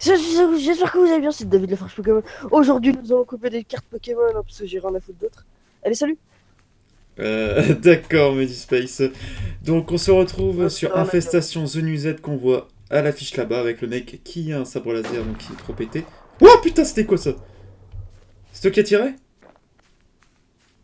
J'espère que vous allez bien, c'est David Lafarge Pokémon. Aujourd'hui, nous allons couper des cartes Pokémon hein, parce que j'ai rien à foutre d'autre. Allez, salut euh, D'accord, Medispace. Donc, on se retrouve sur Ah, Infestation The Z qu'on voit à l'affiche là-bas avec le mec qui a un sabre laser donc qui est trop pété. Oh putain, c'était quoi ça? C'est toi qui as tiré?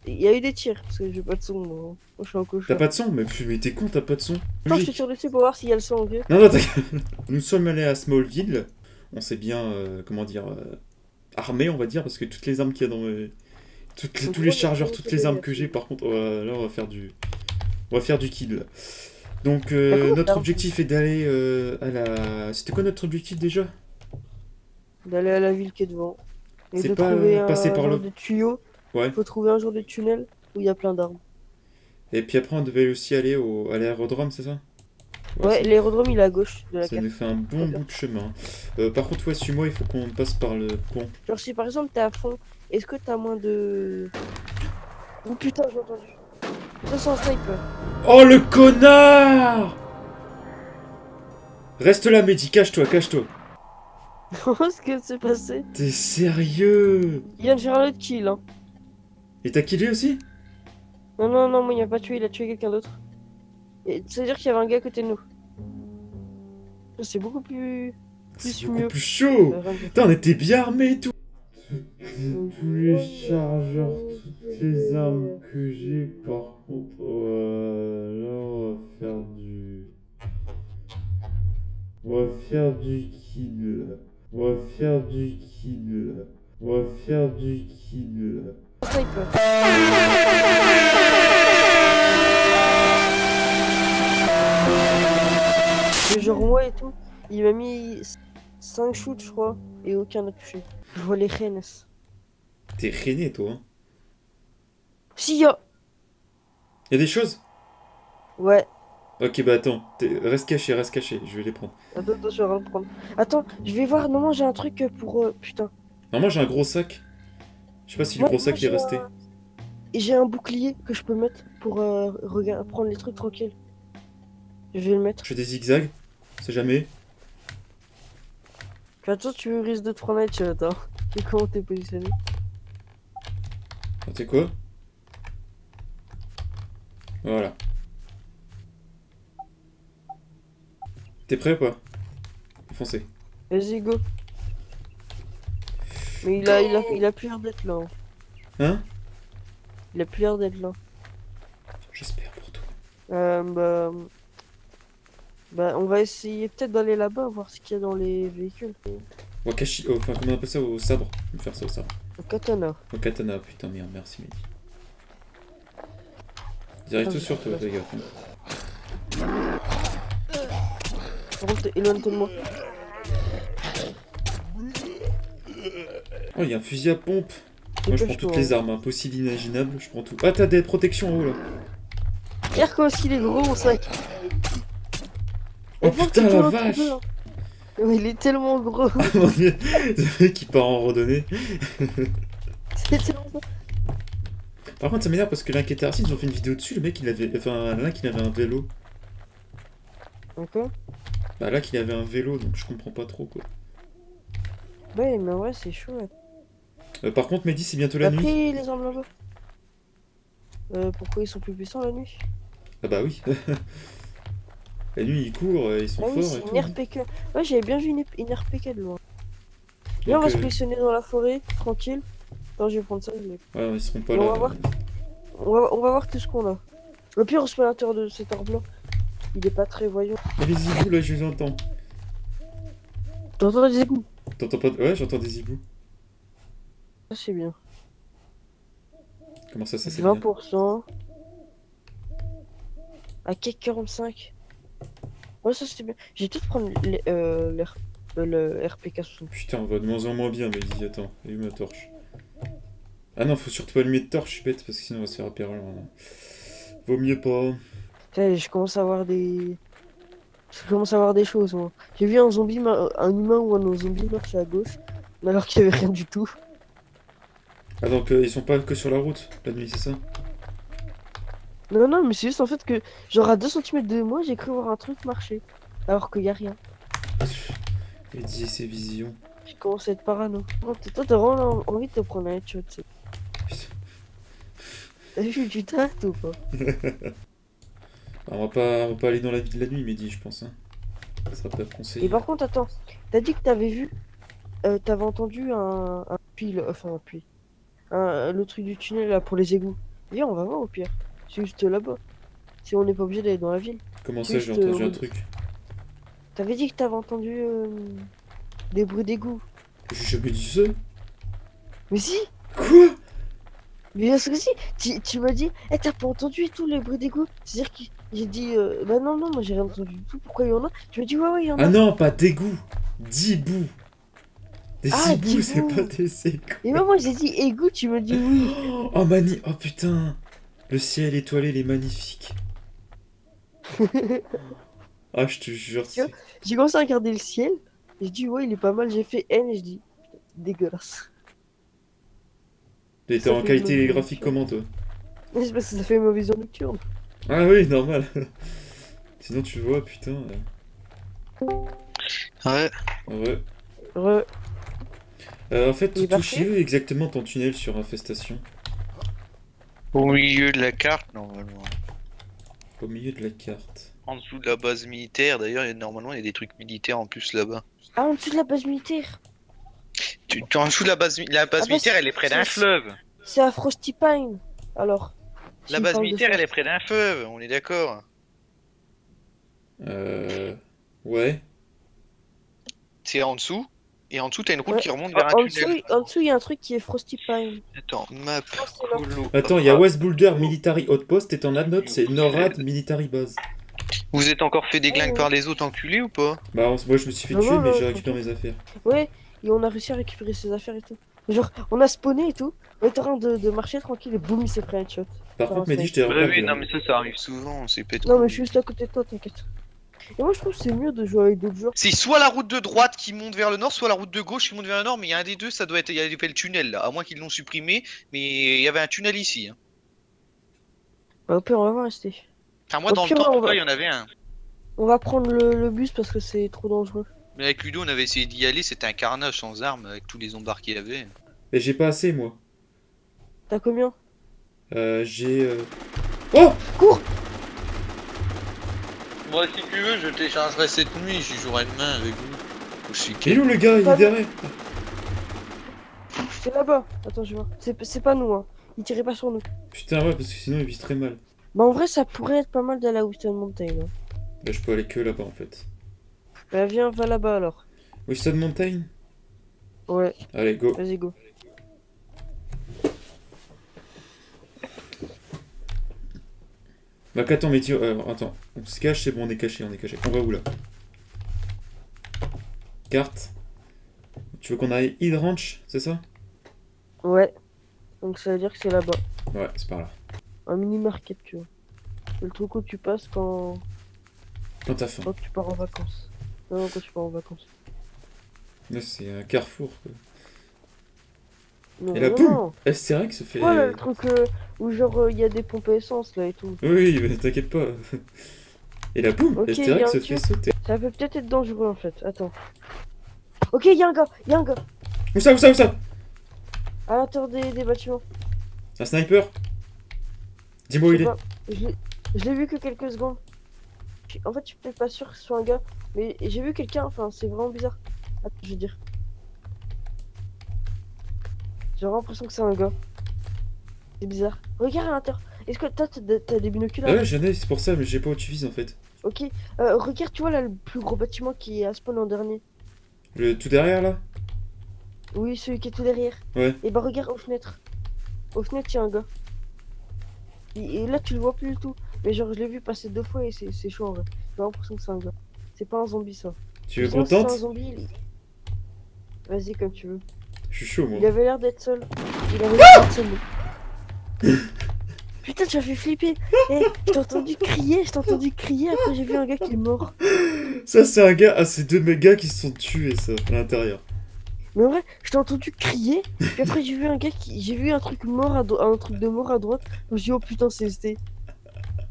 Il y a eu des tirs parce que j'ai pas de son. Moi, Moi, je suis en cochon. T'as pas de son? Mais, mais t'es con, t'as pas de son. Attends, je te tire dessus pour voir s'il y a le son, ok Non, non, t'inquiète. Nous sommes allés à Smallville. On s'est bien, euh, comment dire, euh, armé, on va dire, parce que toutes les armes qu'il y a dans mes... toutes les- tous les chargeurs, toutes les armes que j'ai, par contre, on va- là, on va faire du... On va faire du kill. Donc, euh, notre objectif est d'aller euh, à la... C'était quoi notre objectif déjà? D'aller à la ville qui est devant. Et de pas, trouver euh, un passer par genre là. de tuyau. Ouais. Faut trouver un genre de tunnel où il y a plein d'armes. Et puis après, on devait aussi aller au... à l'aérodrome, c'est ça? Ouais, l'aérodrome il est à gauche de la Ça carte. nous fait un bon bien. bout de chemin. Euh, par contre, ouais, suis-moi, il faut qu'on passe par le pont. Genre, si par exemple t'es à fond, est-ce que t'as moins de. Oh putain, j'ai entendu. Ça, c'est un sniper. Oh le connard Reste là, Mehdi, cache-toi, cache-toi. Qu'est-ce que c'est passé? T'es sérieux? Il vient de faire un autre kill, hein. Et t'as killé aussi? Non, non, non, moi il a pas tué, il a tué quelqu'un d'autre. C'est-à-dire qu'il y avait un gars à côté de nous. C'est beaucoup plus. C'est Plus beaucoup mieux. plus chaud euh, Putain, on était bien armés et tout Tous les chargeurs, toutes les armes que j'ai, par contre, euh, là, on va faire du... On va faire du kill. On va faire du kill. On va faire du kill. Sniper. Genre moi et tout, il m'a mis 5 shoots je crois, et aucun n'a touché. Je vois les rennes. T'es rené, toi, hein Si y'a Y'a des choses? Ouais, Ok, bah attends, t'es- reste caché, reste caché, je vais les prendre. attends, attends, je vais rien prendre. Attends, je vais voir, non, moi j'ai un truc pour... euh, putain. Normalement, j'ai un gros sac. Je sais pas si le Moi- gros sac moi, est resté. un- Et j'ai un bouclier que je peux mettre pour euh, prendre les trucs tranquilles. Je vais le mettre. Je fais des zigzags, c'est jamais. Attends, tu risques de te prendre un headshot, hein. Et comment t'es positionné? Ah, sais quoi? Voilà. T'es prêt ou pas? Foncez. Vas-y, go. Mais il a, il a, il a plus l'air d'être là. hein. Hein? Il a plus l'air d'être là. J'espère pour toi. Euh, bah... bah, on va essayer peut-être d'aller là-bas, voir ce qu'il y a dans les véhicules. Wakashi, oh, enfin comment on appelle ça au sabre Je vais faire ça au sabre. Le katana. Au katana, putain merde, merci Mehdi. Direct tout sur toi, fais gaffe. Par contre, éloigne-toi de moi. Oh, il y a un fusil à pompe. Moi je prends toutes les armes, impossible, inimaginables, je prends tout. Ah, t'as des protections en haut là. Regarde comment il est gros, mon sac. Oh que putain, la vache. Mais il est tellement gros. Mon dieu, le mec qui part en randonnée. C'est tellement gros. Par contre, ça m'énerve parce que et Tarsis, ils ont fait une vidéo dessus. Le mec, il avait. Enfin, Link, il avait un vélo. Encore Bah, là, qu'il avait un vélo, donc je comprends pas trop quoi. Ouais, mais en vrai, c'est chaud. là. Euh, par contre, Mehdi, c'est bientôt la nuit. pris les armes euh, Pourquoi ils sont plus puissants la nuit? Ah, bah oui. la nuit, ils courent, euh, ils sont Ah oui, forts et une RPK. Ouais, j'avais bien vu une, une RPK de loin. Viens, on va Donc, se euh, positionner dans la forêt, tranquille. Attends, je vais prendre ça. je. Ouais, ils seront pas Et là. on va voir. On va, on va voir tout ce qu'on a. Le pire, on se met à l'intérieur de cet arbre-là. Il est pas très voyant. Les hiboux, là, je les entends. T'entends des égouts T'entends pas. Ouais, j'entends des hiboux. Ça, c'est bien. Comment ça, ça C'est c'est bien 20%. À cake 45. Ouais, ça c'était bien. J'ai tout prendre les- euh, euh, le RPK 60. Putain, on va de moins en moins bien, Mehdi. Attends, elle est où ma torche Ah non, faut surtout pas allumer de torche, je suis bête, parce que sinon on va se faire apérer. Vaut mieux pas. Je commence à avoir des. Je commence à voir des choses, moi. J'ai vu un zombie, ma- un humain ou un zombie marcher à gauche, mais alors qu'il y avait rien du tout. Ah, donc euh, ils sont pas que sur la route la nuit, c'est ça? Non, non, mais c'est juste en fait que, genre à 2 cm de moi, j'ai cru voir un truc marcher, alors qu'il y a rien. Il dit ses visions. Je commence à être parano. Oh, Toi, t'as vraiment envie de te prendre un headshot, tu sais. Putain. T'as vu du tact ou pas? On va pas, on va pas aller dans la vie de la nuit, Mehdi, je pense. Hein. Ça sera pas conseillé. Et par contre, attends, t'as dit que t'avais vu, euh, t'avais entendu un, un puits, enfin un puits, un, le truc du tunnel là pour les égouts. Viens, on va voir au pire. C'est juste là-bas. Si on n'est pas obligé d'aller dans la ville. Comment ça, j'ai entendu euh, un truc T'avais dit que t'avais entendu euh, des bruits d'égout. J'ai jamais dit ça. Mais si Quoi? Mais bien sûr que si Tu, tu m'as dit, eh t'as pas entendu et tout les bruits d'égout C'est-à-dire que j'ai dit, euh, bah non, non, moi j'ai rien entendu du tout. Pourquoi il y en a? Tu m'as dit, ouais, ouais, il y en a. Ah non, pas d'égout. D'hibou. Des Ah, hiboux, c'est pas des égouts. Et moi, moi j'ai dit égout, tu m'as dit oui. Oh, mani... Oh putain. Le ciel étoilé, il est magnifique. Ah, je te jure. J'ai commencé à regarder le ciel. J'ai dit, ouais, il est pas mal. J'ai fait N et je dis, dégueulasse. T'es Ça en qualité une graphique comment, toi C'est parce que ça fait ma vision nocturne. Ah oui, normal. Sinon, tu vois, putain. Ouais, En vrai. Re- Euh, en fait, parfait où exactement ton tunnel sur infestation au milieu de la carte, normalement. Au milieu de la carte. En dessous de la base militaire, d'ailleurs, normalement, il y a des trucs militaires en plus là-bas. Ah, en dessous de la base militaire. Tu, tu- en dessous de la base, mi- la base Ah bah, militaire, elle est près d'un fleuve. C'est à Frosty Pine. Alors. La base militaire, elle est près d'un fleuve, on est d'accord. Euh. Ouais. C'est en dessous. Et en dessous, t'as une route Ouais. qui remonte En, vers un en tunnel. dessous, en dessous, il y a un truc qui est Frosty Pine. Attends, map. Colo. Attends, il y a West Boulder Military Outpost et t'en as note, c'est NORAD Military Base. Vous êtes encore fait déglingue Oh. par les autres enculés ou pas? Bah, on- moi je me suis fait Non, tuer, non, mais j'ai récupéré mes affaires. Ouais, et on a réussi à récupérer ses affaires et tout. Genre, on a spawné et tout. On est en train de, de marcher tranquille et boum, il s'est pris un shot. Par contre, Mehdi, je t'ai reperdu. oui, non, mais ça, ça arrive souvent, c'est peut-être. Non, mais je suis juste à côté de toi, t'inquiète. Et moi, je trouve que c'est mieux de jouer avec d'autres joueurs. C'est soit la route de droite qui monte vers le nord, soit la route de gauche qui monte vers le nord, mais il y a un des deux, ça doit être. Il y avait le tunnel là, à moins qu'ils l'ont supprimé, mais il y avait un tunnel ici. Hein. Bah, au pire, on va voir rester. Enfin, moi, Au dans le temps, en on tout va- cas, il y en avait un. On va prendre le, le bus parce que c'est trop dangereux. Mais avec Ludo, on avait essayé d'y aller, c'était un carnage sans armes, avec tous les zombards qu'il y avait. Mais j'ai pas assez, moi. T'as combien? Euh, j'ai. euh, Oh Cours Moi, si tu veux, je téléchargerai cette nuit, j'y jouerai demain avec vous. Je suis Il est où le gars? Il est derrière C'est là-bas. Attends, je vois. C'est c'est pas nous, hein. Il tirait pas sur nous. Putain, ouais, parce que sinon il vise très mal. Bah, en vrai, ça pourrait être pas mal d'aller à Winston Mountain. hein. Bah, je peux aller que là-bas en fait. Bah, viens, va là-bas alors. Winston Mountain? Ouais, Allez, go. vas-y, go. Bah, attends, mais tu- euh, attends. On se cache, c'est bon, on est caché, on est caché. On va où là? Carte. Tu veux qu'on aille Hill Ranch, c'est ça? Ouais. Donc, ça veut dire que c'est là-bas. Ouais, c'est par là. Un mini-market, tu vois. C'est le truc où tu passes quand... Quand t'as faim. quand tu pars en vacances. Non, non, quand tu pars en vacances. Là, c'est un carrefour. Quoi. Non, Et la non, c'est vrai que ça fait. Ouais, le truc euh, où genre il y a des pompes à essence là et tout. Oui, mais t'inquiète pas. Et la boum Ok, Et c'est y a vrai que un ça fait sauter. Ça peut peut-être être dangereux en fait. Attends. Ok, il y a un gars, il y a un gars. Où ça, où ça, où ça? À l'intérieur des, des bâtiments. Un sniper Dis-moi où il est. Je l'ai- vu que quelques secondes. En fait, je suis peut-être pas sûr que ce soit un gars. Mais j'ai vu quelqu'un, enfin, c'est vraiment bizarre. Attends, je vais dire. J'ai vraiment l'impression que c'est un gars. C'est bizarre. Regarde à l'intérieur. Est-ce que toi, t'as des- binoculaires Ah ouais, j'en ai, c'est pour ça, mais j'ai pas où tu vises en fait. Ok. Euh, regarde, tu vois là le plus gros bâtiment qui est à spawn en dernier. Le tout derrière là? Oui, celui qui est tout derrière. Ouais. Et bah regarde aux fenêtres. Aux fenêtres, il y a un gars. Et, et là, tu le vois plus du tout. Mais genre, je l'ai vu passer deux fois et c'est chaud en vrai. J'ai l'impression que c'est un gars. C'est pas un zombie ça. Tu veux si c'est un zombie, il- Vas-y, comme tu veux. Je suis chaud moi. Il avait l'air d'être seul. Il avait l'air d'être seul. Putain, tu as fait flipper. Eh, je t'ai entendu crier, je t'ai entendu crier. Après, j'ai vu un gars qui est mort. Ça, c'est un gars. Ah, c'est deux mégas qui se sont tués, ça, à l'intérieur. Mais en vrai, je t'ai entendu crier. Puis après, j'ai vu un gars qui. J'ai vu un truc mort à dro- un truc de mort à droite. Je me suis dit, oh putain, c'est ST.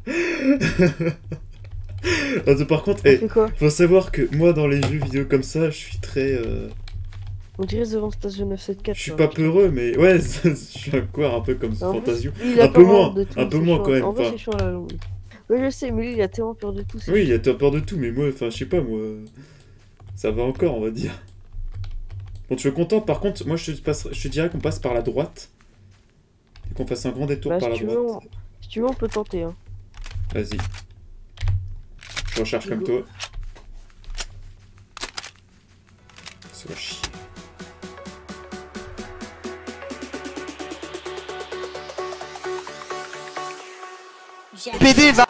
Attends, par contre, On eh, faut savoir que moi, dans les jeux vidéo comme ça, je suis très. euh, On dirait The Station 974. Je suis hein, pas peureux, mais ouais, je suis encore un peu comme Fantasio. Un peu moins, un peu c'est moins quand même, En vrai, c'est chiant la longue. Ouais, je sais, mais lui, il a tellement peur de tout. c'est Oui, il a t'as peur de tout, mais moi, enfin, je sais pas, moi. Ça va encore, on va dire. Bon, tu es content, par contre, moi, je te, passerai- je te dirais qu'on passe par la droite. Et qu'on fasse un grand détour Bah, par si la veux, droite. Si tu veux, on peut tenter. Hein. Vas-y. Je recherche comme Go. toi. Ça va chier. PD va